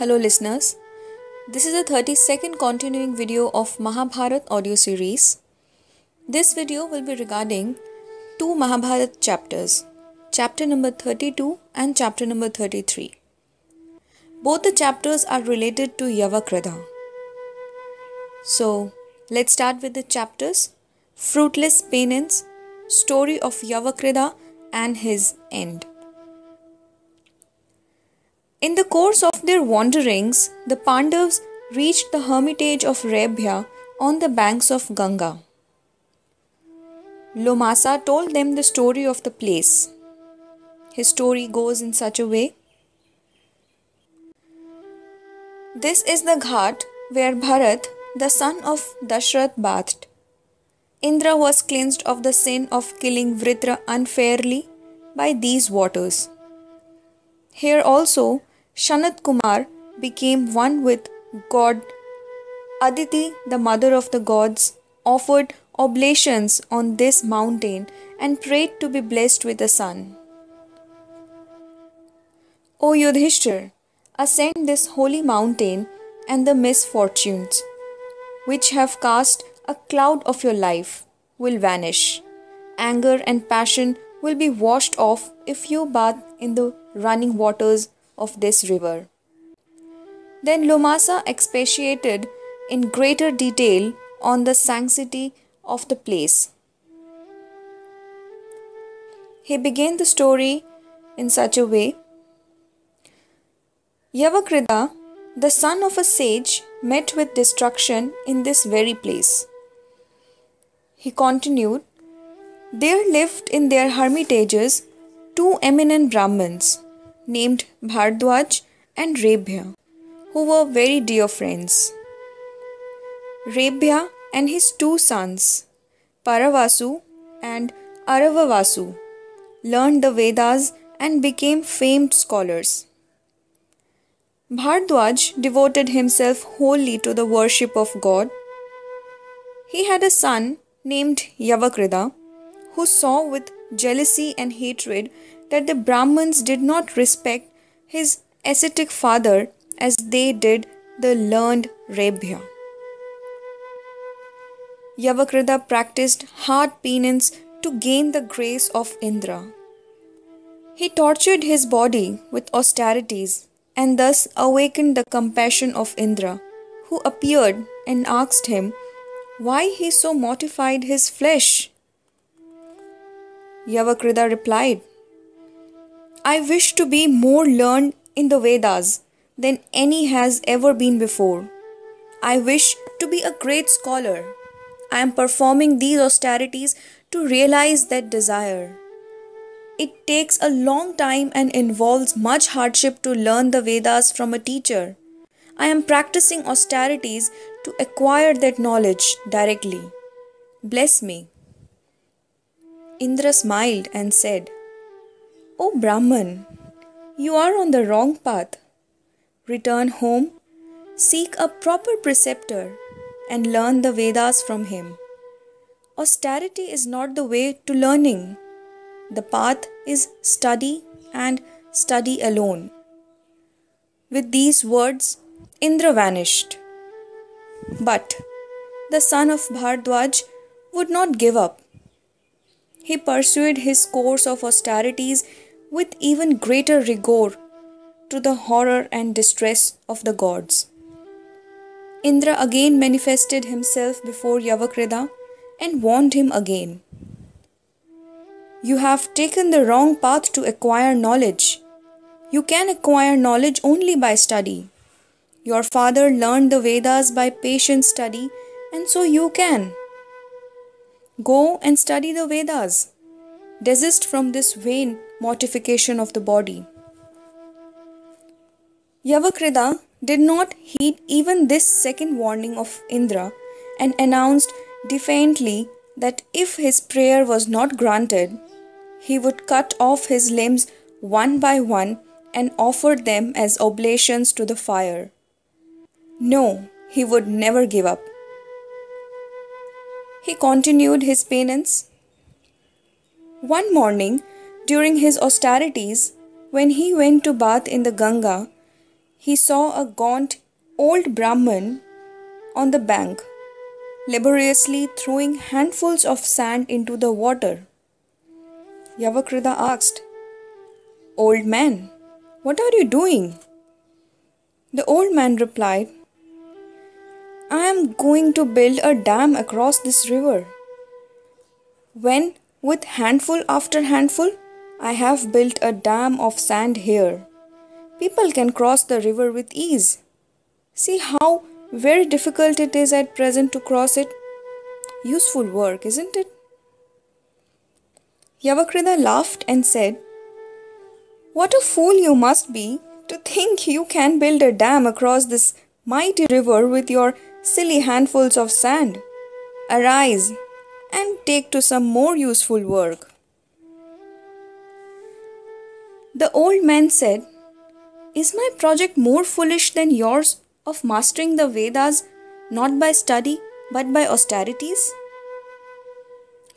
Hello, listeners. This is the 32nd continuing video of Mahabharat audio series. This video will be regarding two Mahabharat chapters, chapter number 32 and chapter number 33. Both the chapters are related to Yavakrida. So, let's start with the chapters Fruitless Penance, Story of Yavakrida, and his end. In the course of their wanderings, the Pandavas reached the hermitage of Rebhya on the banks of Ganga. Lomasa told them the story of the place. His story goes in such a way This is the ghat where Bharat, the son of Dashrath, bathed. Indra was cleansed of the sin of killing Vritra unfairly by these waters. Here also, Sanat Kumar became one with God. Aditi, the mother of the gods, offered oblations on this mountain and prayed to be blessed with a son. O Yudhishthir, ascend this holy mountain and the misfortunes which have cast a cloud of your life will vanish. Anger and passion will be washed off if you bathe in the running waters of this river. Then Lomasa expatiated in greater detail on the sanctity of the place. He began the story in such a way Yavakrida, the son of a sage, met with destruction in this very place. He continued, There lived in their hermitages two eminent Brahmins named Bhardwaj and Rebhya, who were very dear friends. Rebhya and his two sons, Paravasu and Aravavasu, learned the Vedas and became famed scholars. Bhardwaj devoted himself wholly to the worship of God. He had a son named Yavakrida who saw with jealousy and hatred that the Brahmins did not respect his ascetic father as they did the learned Rebhya. Yavakrida practiced hard penance to gain the grace of Indra. He tortured his body with austerities and thus awakened the compassion of Indra, who appeared and asked him why he so mortified his flesh. Yavakrida replied, I wish to be more learned in the Vedas than any has ever been before. I wish to be a great scholar. I am performing these austerities to realize that desire. It takes a long time and involves much hardship to learn the Vedas from a teacher. I am practicing austerities to acquire that knowledge directly. Bless me. Indra smiled and said, O Brahman, you are on the wrong path. Return home, seek a proper preceptor, and learn the Vedas from him. Austerity is not the way to learning. The path is study and study alone. With these words, Indra vanished. But the son of Bhardwaj would not give up. He pursued his course of austerities with even greater rigor to the horror and distress of the gods. Indra again manifested himself before Yavakrida and warned him again. You have taken the wrong path to acquire knowledge. You can acquire knowledge only by study. Your father learned the Vedas by patient study, and so you can. Go and study the Vedas. Desist from this vain mortification of the body. Yavakrida did not heed even this second warning of Indra and announced defiantly that if his prayer was not granted, he would cut off his limbs one by one and offer them as oblations to the fire. No, he would never give up. He continued his penance. One morning, during his austerities, when he went to bath in the Ganga, he saw a gaunt old Brahman on the bank, laboriously throwing handfuls of sand into the water. Yavakrida asked, Old man, what are you doing? The old man replied, I am going to build a dam across this river. When, with handful after handful, I have built a dam of sand here, people can cross the river with ease. See how very difficult it is at present to cross it. Useful work, isn't it? Yavakrida laughed and said, What a fool you must be to think you can build a dam across this mighty river with your silly handfuls of sand. Arise and take to some more useful work. The old man said, Is my project more foolish than yours of mastering the Vedas not by study but by austerities?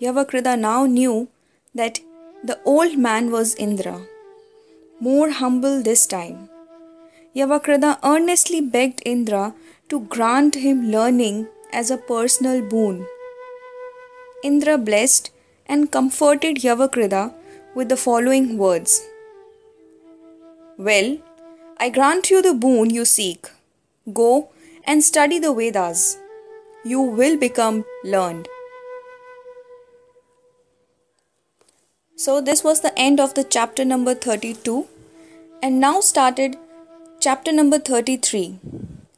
Yavakrida now knew that the old man was Indra, more humble this time. Yavakrida earnestly begged Indra to grant him learning as a personal boon. Indra blessed and comforted Yavakrida with the following words Well, I grant you the boon you seek. Go and study the Vedas. You will become learned. So, this was the end of the chapter number 32, and now started chapter number 33.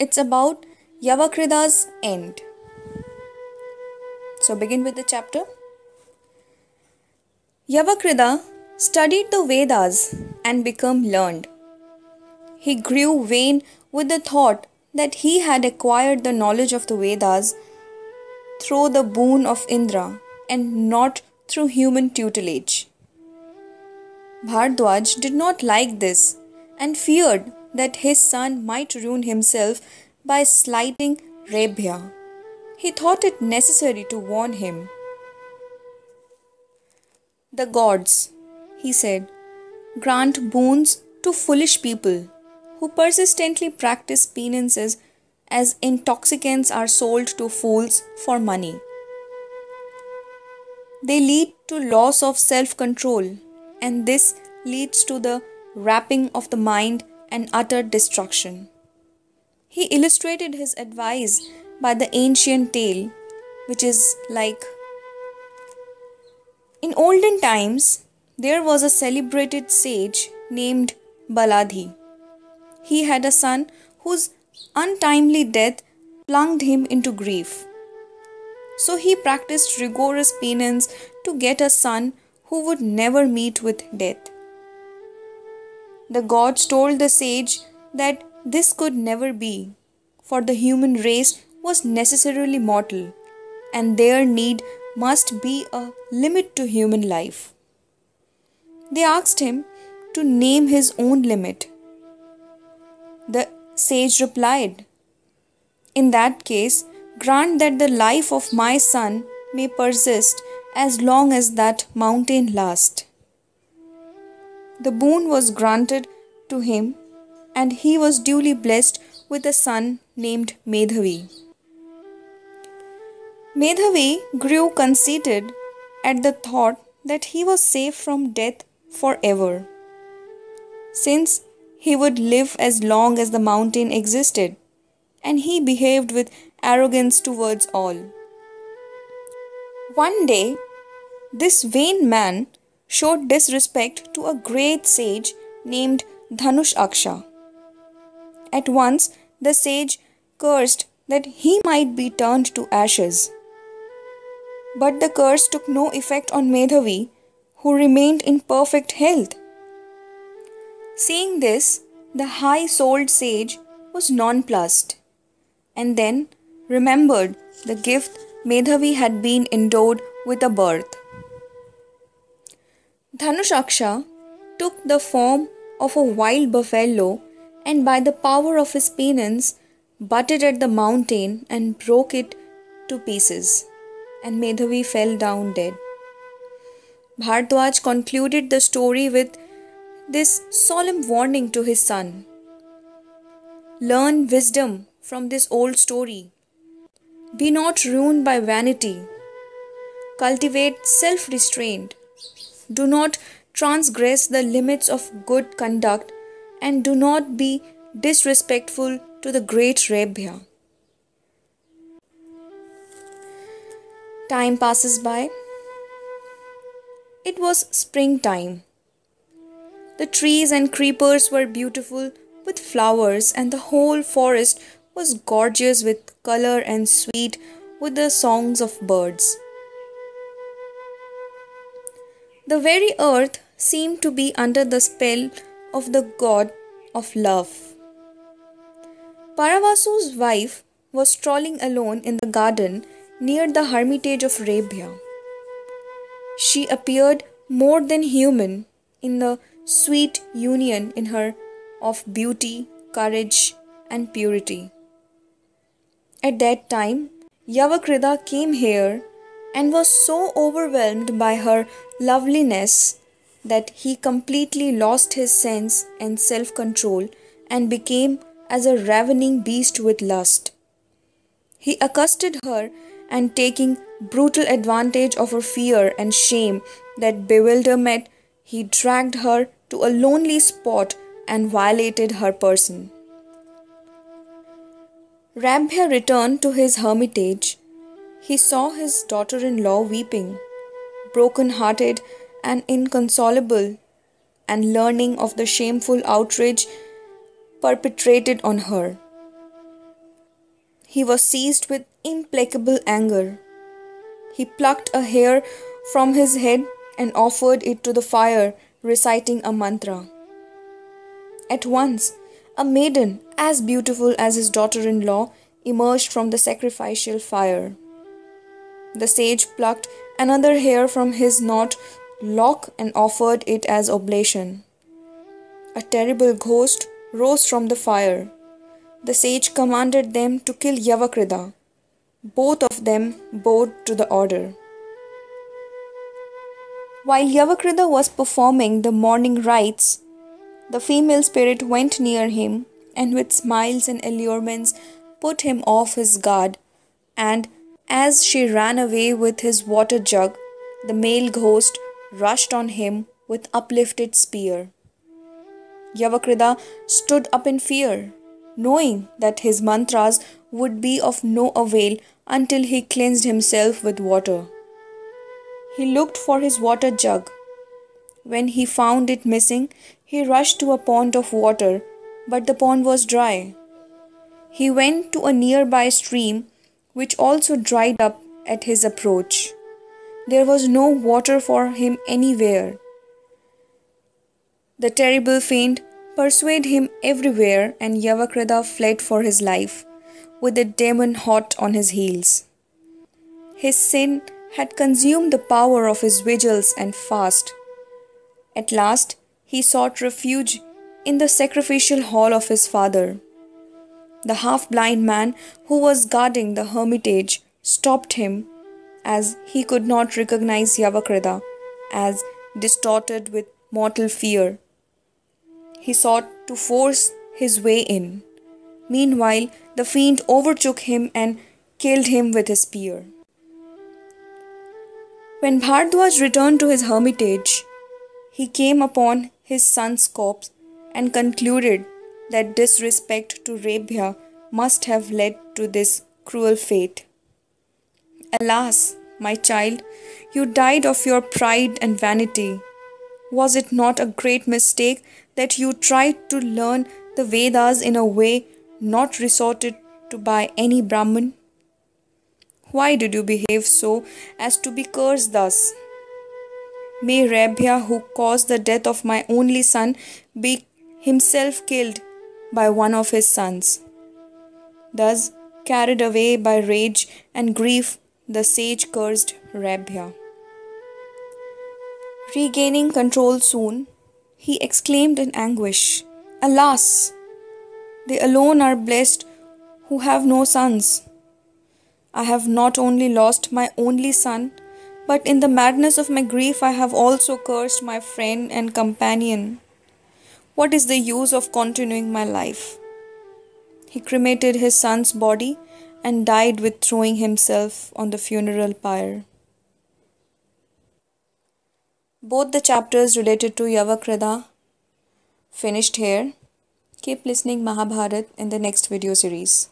It's about Yavakrida's end. So, begin with the chapter. Yavakrida studied the Vedas and became learned. He grew vain with the thought that he had acquired the knowledge of the Vedas through the boon of Indra and not through human tutelage. Bhardwaj did not like this and feared that his son might ruin himself by slighting Rebhya. He thought it necessary to warn him. The gods, he said, grant boons to foolish people who persistently practice penances as intoxicants are sold to fools for money. They lead to loss of self control and this leads to the wrapping of the mind and utter destruction. He illustrated his advice by the ancient tale, which is like In olden times, there was a celebrated sage named Baladhi. He had a son whose untimely death plunged him into grief. So he practiced rigorous penance to get a son who would never meet with death. The gods told the sage that this could never be, for the human race was necessarily mortal, and their need must be a limit to human life. They asked him to name his own limit. The sage replied, In that case, grant that the life of my son may persist as long as that mountain lasts. The boon was granted to him, and he was duly blessed with a son named Medhavi. Medhavi grew conceited at the thought that he was safe from death forever, since he would live as long as the mountain existed, and he behaved with arrogance towards all. One day, this vain man showed disrespect to a great sage named Dhanushaksha. At once, the sage cursed that he might be turned to ashes. But the curse took no effect on Medhavi, who remained in perfect health. Seeing this, the high souled sage was nonplussed, and then remembered the gift Medhavi had been endowed with a birth. Dhanushaksha took the form of a wild buffalo and by the power of his penance butted at the mountain and broke it to pieces, and Medhavi fell down dead. Bhardwaj concluded the story with this solemn warning to his son learn wisdom from this old story. Be not ruined by vanity. Cultivate self restraint. Do not transgress the limits of good conduct and do not be disrespectful to the great Rebhya. Time passes by. It was springtime. The trees and creepers were beautiful with flowers, and the whole forest was gorgeous with color and sweet with the songs of birds. The very earth seemed to be under the spell of the god of love. Paravasu's wife was strolling alone in the garden near the hermitage of Rebhya. She appeared more than human in the sweet union in her of beauty, courage, and purity. At that time, Yavakrida came here and was so overwhelmed by her loveliness that he completely lost his sense and self control and became as a ravening beast with lust. He accosted her and taking brutal advantage of her fear and shame that bewilderment he dragged her to a lonely spot and violated her person. Rebhya returned to his hermitage. He saw his daughter in law weeping, broken hearted and inconsolable, and learning of the shameful outrage perpetrated on her. He was seized with implacable anger. He plucked a hair from his head and offered it to the fire, reciting a mantra. At once, a maiden as beautiful as his daughter in law emerged from the sacrificial fire. The sage plucked another hair from his knot lock and offered it as oblation. A terrible ghost rose from the fire. The sage commanded them to kill Yavakrida. Both of them bowed to the order. While Yavakrida was performing the morning rites, the female spirit went near him and with smiles and allurements put him off his guard. And as she ran away with his water jug, the male ghost rushed on him with uplifted spear. Yavakrida stood up in fear, knowing that his mantras would be of no avail until he cleansed himself with water. He looked for his water jug. When he found it missing, he rushed to a pond of water, but the pond was dry. He went to a nearby stream, which also dried up at his approach. There was no water for him anywhere. The terrible fiend pursued him everywhere, and Yavakrida fled for his life, with the demon hot on his heels. His sin had consumed the power of his vigils and fast. At last, he sought refuge in the sacrificial hall of his father. The half blind man who was guarding the hermitage stopped him as he could not recognize Yavakrida as distorted with mortal fear. He sought to force his way in. Meanwhile, the fiend overtook him and killed him with his spear. When Bhardwaj returned to his hermitage, he came upon his son's corpse and concluded that disrespect to Rebhya must have led to this cruel fate. Alas, my child, you died of your pride and vanity. Was it not a great mistake that you tried to learn the Vedas in a way not resorted to by any Brahmin? Why did you behave so as to be cursed thus? May Rebhya, who caused the death of my only son, be himself killed by one of his sons. Thus, carried away by rage and grief, the sage cursed Rebhya. Regaining control soon, he exclaimed in anguish, Alas! They alone are blessed who have no sons. I have not only lost my only son, but in the madness of my grief, I have also cursed my friend and companion. What is the use of continuing my life? He cremated his son's body and died with throwing himself on the funeral pyre. Both the chapters related to Yavakrida finished here. Keep listening Mahabharat in the next video series.